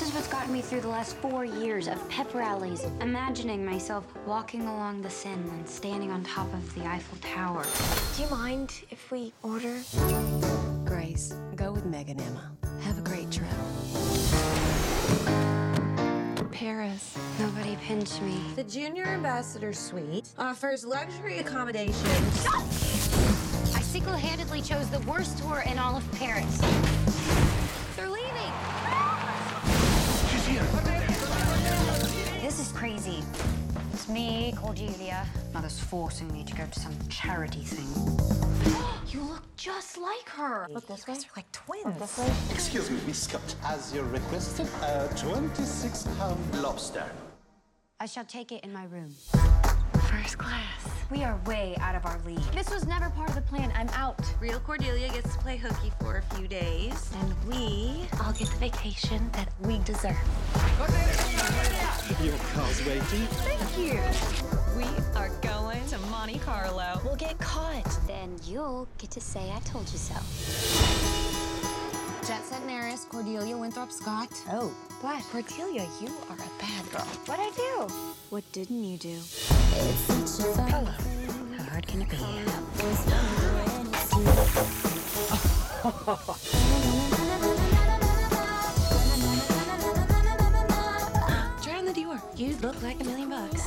is what's gotten me through the last four years of pep rallies, imagining myself walking along the Seine and standing on top of the Eiffel Tower. Do you mind if we order? Grace, go with Meg and Emma. Have a great trip. Paris. Nobody pinch me. The Junior Ambassador Suite offers luxury accommodations. I single-handedly chose the worst tour in all of Paris. Crazy. It's me, Cordelia. Mother's forcing me to go to some charity thing. you look just like her. Look this way. They're like twins. Excuse me, Miss Scott. As you requested, a 26 pound lobster. I shall take it in my room. First class. We are way out of our league. This was never part of the plan. I'm out. Real Cordelia gets to play hooky for a few days, and we all get the vacation that we deserve. Your car's waiting. Thank you. We are going to Monte Carlo. We'll get caught. Then you'll get to say I told you so. Jet set heiress, Cordelia Winthrop Scott. Oh, What? Cordelia, you are a bad girl. What'd I do? What didn't you do? Hello. How hard can it be? like a million bucks.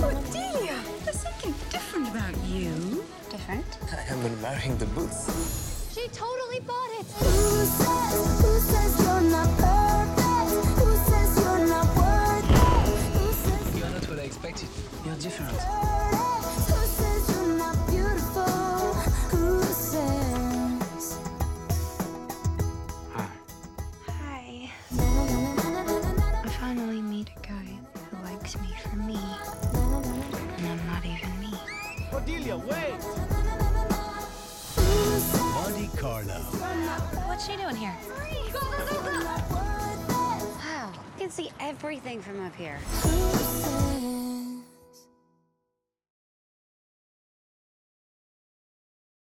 Cordelia, there's something different about you. Different? I am admiring the boots. She totally bought it. Cordelia, wait! Monte Carlo. What's she doing here? Wow. You can see everything from up here. Who says?